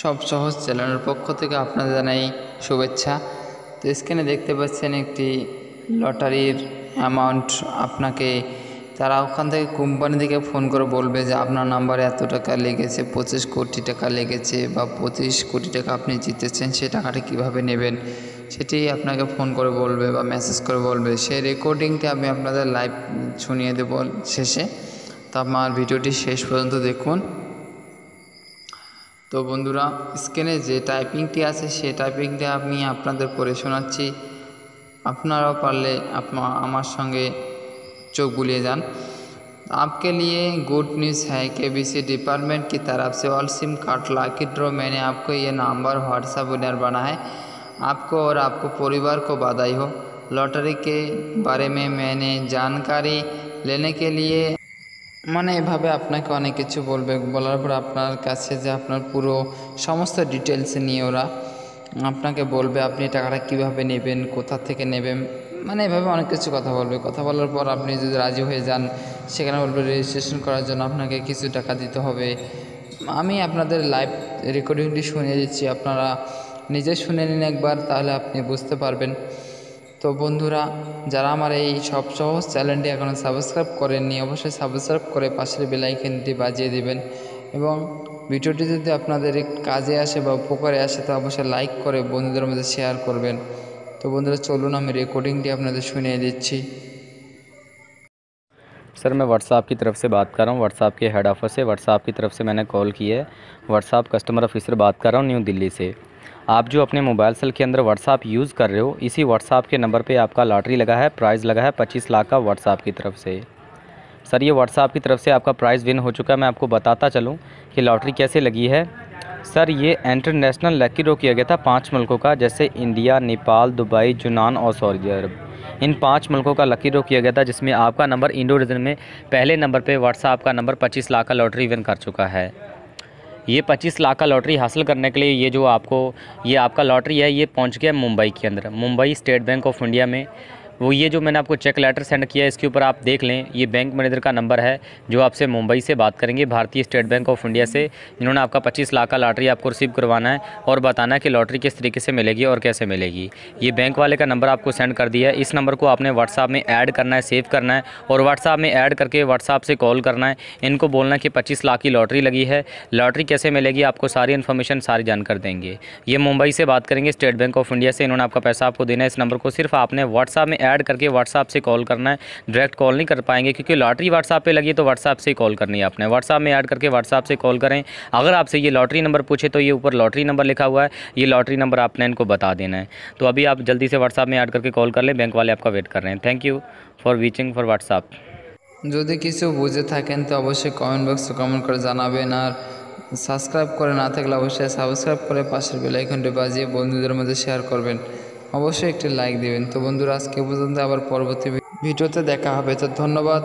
সব সহজ চ্যানেলের পক্ষ থেকে আপনাদের জানাই শুভেচ্ছা। তো স্ক্রিনে দেখতে পাচ্ছেন একটি লটারির অ্যামাউন্ট আপনাকে তারা ওখান থেকে কোম্পানি থেকে ফোন করে বলবে যে আপনার নাম্বারে এত টাকা লেগেছে, পঁচিশ কোটি টাকা লেগেছে বা পঁচিশ কোটি টাকা আপনি জিতেছেন সেই টাকাটা কীভাবে নেবেন? সেটি আপনাকে ফোন করে বলবে বা মেসেজ করে বলবে। সেই রেকর্ডিংটি আমি আপনাদের লাইভ শুনিয়ে দেব শেষে। তো আমার ভিডিওটি শেষ পর্যন্ত দেখুন। তো বন্ধুরা স্ক্রিনে যে টাইপিংটি আছে সেই টাইপিংটি আমি আপনাদের করে শোনাচ্ছি আপনারাও পারলে আপনা আমার সঙ্গে चौक बुलिए जान आपके लिए गुड न्यूज़ है के बी सी डिपार्टमेंट की तरफ से all sim card lucky draw मैंने आपको ये नंबर व्हाट्सएप विनर बना है आपको और आपको परिवार को बधाई हो लॉटरी के बारे में मैंने जानकारी लेने के लिए মানে এভাবে আপনাকে অনেক কিছু বলবে। বলার পর আপনার কাছে যে আপনার পুরো সমস্ত ডিটেলস নিয়ে ওরা আপনাকে বলবে, আপনি টাকাটা কীভাবে নেবেন, কোথা থেকে নেবেন মানে এভাবে অনেক কিছু কথা বলবে। কথা বলার পর আপনি যদি রাজি হয়ে যান, সেখানে বলবে রেজিস্ট্রেশন করার জন্য আপনাকে কিছু টাকা দিতে হবে। আমি আপনাদের লাইভ রেকর্ডিংটি শুনে দিচ্ছি, আপনারা নিজে শুনে নিন একবার, তাহলে আপনি বুঝতে পারবেন। তো বন্ধুরা যারা আমার এই সব সহজ চ্যানেলটি এখনও সাবস্ক্রাইব করেননি অবশ্যই সাবস্ক্রাইব করে পাশের বেলাইকেনটি বাজিয়ে দিবেন এবং ভিডিওটি যদি আপনাদের কাজে আসে বা উপকারে আসে তো অবশ্যই লাইক করে বন্ধুদের মধ্যে শেয়ার করবেন তো বন্ধুরা চলুন আমি রেকর্ডিংটি আপনাদের শুনিয়ে দিচ্ছি सर मैं व्हाट्सएप की तरफ से बात कर रहा हूँ व्हाट्सएप के हेड ऑफिस से व्हाट्सएप की तरफ से मैंने कॉल की है व्हाट्सएप कस्टमर ऑफिसर बात कर रहा हूँ न्यू दिल्ली से आप जो अपने मोबाइल सेल के अंदर व्हाट्सएप यूज़ कर रहे हो, इसी व्हाट्सएप के नंबर पे आपका लॉटरी लगा है प्राइज़ लगा है पच्चीस लाख का व्हाट्सएप की तरफ़ से। सर, ये व्हाट्सएप की तरफ़ से आपका प्राइज़ विन हो चुका है, मैं आपको बताता चलूँ कि लॉटरी कैसे लगी है। सर, ये इंटरनेशनल लकी ड्रॉ किया गया था पाँच मुल्कों का, जैसे इंडिया, नेपाल, दुबई यूनान और सऊदी अरब। इन पाँच मुल्कों का लकी ड्रॉ किया गया था, जिसमें आपका नंबर इंडो रीजन में पहले नंबर पे व्हाट्सएप का नंबर 25 लाख का लॉटरी विन कर चुका है। ये 25 लाख का लॉटरी हासिल करने के लिए ये जो आपको, ये आपका लॉटरी है, ये पहुँच गया मुंबई के अंदर। Mumbai State Bank of India में वो ये जो मैंने आपको चेक लेटर सेंड किया है, इसके ऊपर आप देख लें, ये बैंक मैनेजर का नंबर है, जो आपसे मुंबई से बात करेंगे, भारतीय स्टेट बैंक ऑफ़ इंडिया से, जिन्होंने आपका 25 लाख का लॉटरी आपको रिसीव करवाना है और बताना है कि लॉटरी किस तरीके से मिलेगी और कैसे मिलेगी। ये बैंक वाले का नंबर आपको सेंड कर दिया है, इस नंबर को आपने व्हाट्सअप में ऐड करना है, सेव करना है और व्हाट्सअप में ऐड करके व्हाट्सअप से कॉल करना है, इनको बोलना कि पच्चीस लाख की लॉटरी लगी है, लॉटरी कैसे मिलेगी आपको सारी इन्फॉर्मेशन, सारी जानकर देंगे। ये मुंबई से बात करेंगे, स्टेट बैंक ऑफ़ इंडिया से, इन्होंने आपका पैसा आपको देना है, इस नंबर को सिर्फ़ आपने व्हाट्सअप में ऐड करके व्हाट्सअप व्हाट्सअप से कॉल करना है डायरेक्ट कॉल नहीं कर पाएंगे क्योंकि लॉटरी व्हाट्सअप पे लगी है तो व्हाट्सअप से ही कॉल करनी है आपने व्हाट्सअप में ऐड करके व्हाट्सअप से कॉल करें अगर आपसे ये लॉटरी नंबर पूछे तो ये ऊपर लॉटरी नंबर लिखा हुआ है ये लॉटरी नंबर आपने इनको बता देना है तो अभी आप जल्दी से व्हाट्सअप में ऐड करके कॉल कर लें बैंक वाले आपका वेट कर रहे हैं thank you for reaching for WhatsApp যদি কিছু বুঝে থাকেন তো অবশ্যই কমেন্ট বক্সে কমেন্ট করে জানাবেন আর সাবস্ক্রাইব করে না থাকলে অবশ্যই সাবস্ক্রাইব করে পাশের বেলাইকনটি বাজিয়ে বন্ধুদের মধ্যে শেয়ার করবেন অবশ্যই একটি লাইক দেবেন। তো বন্ধুরা, আজকে পর্যন্ত আবার পরবর্তী ভিডিওতে দেখা হবে। তো ধন্যবাদ।